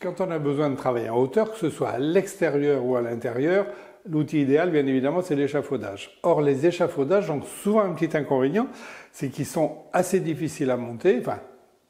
Quand on a besoin de travailler en hauteur, que ce soit à l'extérieur ou à l'intérieur, l'outil idéal, bien évidemment, c'est l'échafaudage. Or, les échafaudages ont souvent un petit inconvénient, c'est qu'ils sont assez difficiles à monter. Enfin,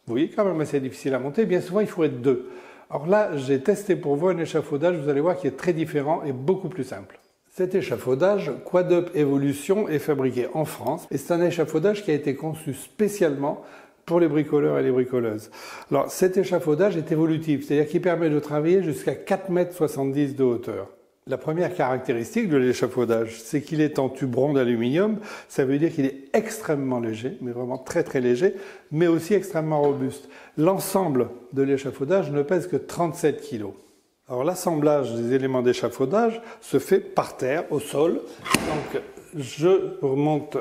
vous voyez, quand même assez difficiles à monter. Bien souvent, il faut être deux. Alors là, j'ai testé pour vous un échafaudage, vous allez voir, qui est très différent et beaucoup plus simple. Cet échafaudage, Quadup Evolution, est fabriqué en France et c'est un échafaudage qui a été conçu spécialement pour les bricoleurs et les bricoleuses. Alors cet échafaudage est évolutif, c'est-à-dire qu'il permet de travailler jusqu'à 4,70 m de hauteur. La première caractéristique de l'échafaudage, c'est qu'il est en tube rond d'aluminium. Ça veut dire qu'il est extrêmement léger, mais vraiment très très léger, mais aussi extrêmement robuste. L'ensemble de l'échafaudage ne pèse que 37 kg. Alors l'assemblage des éléments d'échafaudage se fait par terre, au sol. Donc je remonte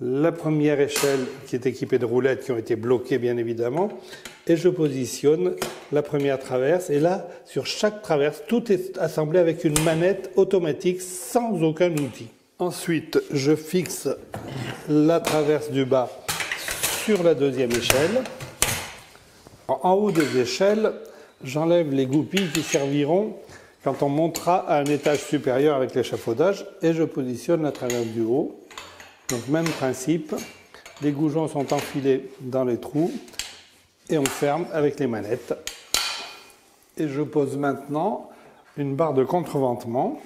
la première échelle qui est équipée de roulettes qui ont été bloquées bien évidemment, et je positionne la première traverse. Et là, sur chaque traverse, tout est assemblé avec une manette automatique sans aucun outil. Ensuite, je fixe la traverse du bas sur la deuxième échelle. En haut des échelles, j'enlève les goupilles qui serviront quand on montera à un étage supérieur avec l'échafaudage et je positionne la traverse du haut donc même principe, les goujons sont enfilés dans les trous et on ferme avec les manettes. Et je pose maintenant une barre de contreventement,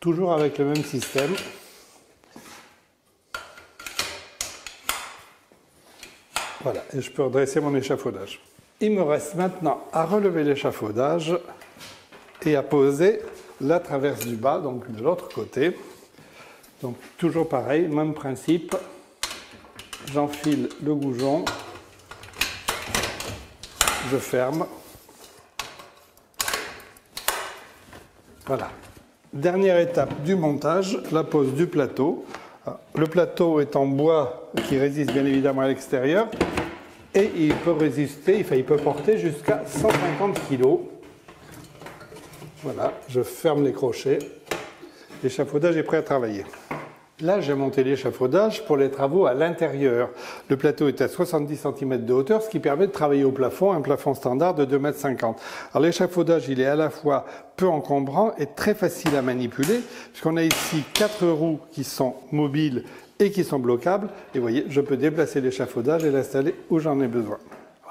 toujours avec le même système. Voilà, et je peux redresser mon échafaudage. Il me reste maintenant à relever l'échafaudage et à poser la traverse du bas, donc de l'autre côté. Donc toujours pareil, même principe. J'enfile le goujon, je ferme. Voilà. Dernière étape du montage, la pose du plateau. Le plateau est en bois qui résiste bien évidemment à l'extérieur et il peut résister, il peut porter jusqu'à 150 kg. Voilà, je ferme les crochets. L'échafaudage est prêt à travailler. Là, j'ai monté l'échafaudage pour les travaux à l'intérieur. Le plateau est à 70 cm de hauteur, ce qui permet de travailler au plafond, un plafond standard de 2,50 m. Alors l'échafaudage, il est à la fois peu encombrant et très facile à manipuler, puisqu'on a ici quatre roues qui sont mobiles et qui sont bloquables. Et vous voyez, je peux déplacer l'échafaudage et l'installer où j'en ai besoin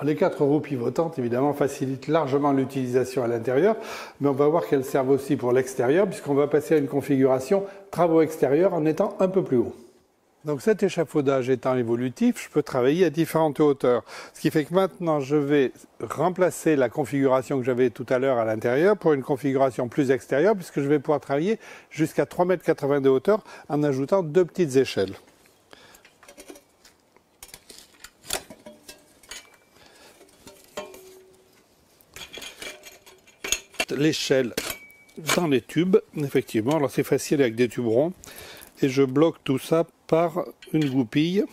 les quatre roues pivotantes, évidemment, facilitent largement l'utilisation à l'intérieur, mais on va voir qu'elles servent aussi pour l'extérieur, puisqu'on va passer à une configuration travaux extérieurs en étant un peu plus haut. Donc cet échafaudage étant évolutif, je peux travailler à différentes hauteurs. Ce qui fait que maintenant, je vais remplacer la configuration que j'avais tout à l'heure à l'intérieur pour une configuration plus extérieure, puisque je vais pouvoir travailler jusqu'à 3,80 m de hauteur en ajoutant deux petites échelles. L'échelle dans les tubes, effectivement. Alors c'est facile avec des tubes ronds. Et je bloque tout ça par une goupille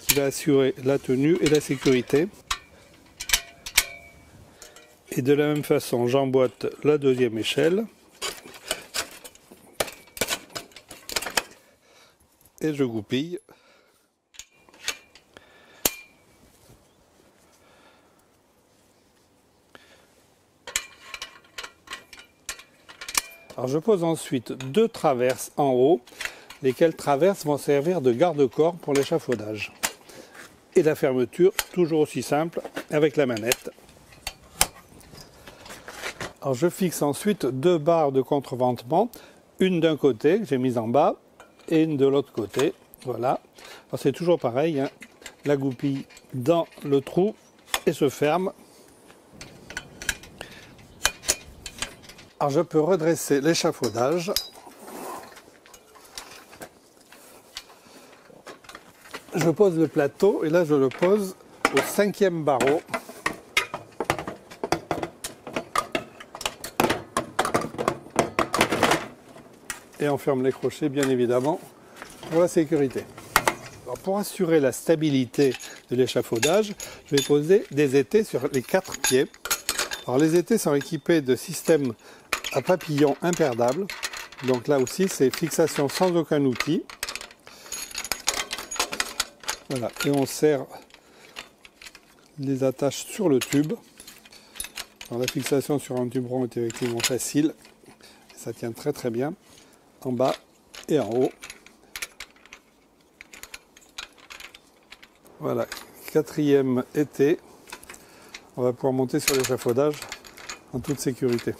qui va assurer la tenue et la sécurité. Et de la même façon, j'emboîte la deuxième échelle. Et je goupille. Je pose ensuite deux traverses en haut, lesquelles traverses vont servir de garde-corps pour l'échafaudage. Et la fermeture, toujours aussi simple, avec la manette. Je fixe ensuite deux barres de contreventement, une d'un côté que j'ai mise en bas et une de l'autre côté. Voilà. C'est toujours pareil, hein. la goupille dans le trou et se ferme Alors je peux redresser l'échafaudage. Je pose le plateau et là je le pose au cinquième barreau. Et on ferme les crochets bien évidemment pour la sécurité. pour assurer la stabilité de l'échafaudage, je vais poser des étés sur les quatre pieds. Alors les étés sont équipés de systèmes à papillon imperdable. Donc là aussi, c'est fixation sans aucun outil. Voilà, et on serre les attaches sur le tube. la fixation sur un tuberon est effectivement facile. Ça tient très très bien en bas et en haut. Voilà, quatrième été. On va pouvoir monter sur l'échafaudage en toute sécurité.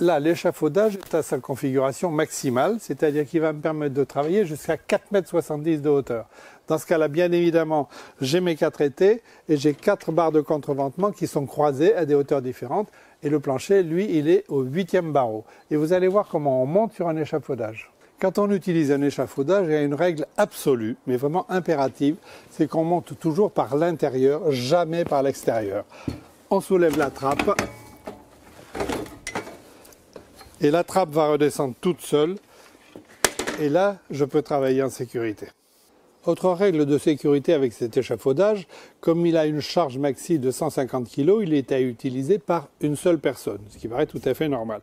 Là, l'échafaudage est à sa configuration maximale, c'est-à-dire qu'il va me permettre de travailler jusqu'à 4,70 m de hauteur. Dans ce cas-là, bien évidemment, j'ai mes quatre étés et j'ai quatre barres de contreventement qui sont croisées à des hauteurs différentes. Et le plancher, lui, il est au huitième barreau. Et vous allez voir comment on monte sur un échafaudage. Quand on utilise un échafaudage, il y a une règle absolue, mais vraiment impérative, c'est qu'on monte toujours par l'intérieur, jamais par l'extérieur. On soulève la trappe, et la trappe va redescendre toute seule. Et là, je peux travailler en sécurité. Autre règle de sécurité avec cet échafaudage, comme il a une charge maxi de 150 kg, il est à utiliser par une seule personne, ce qui paraît tout à fait normal.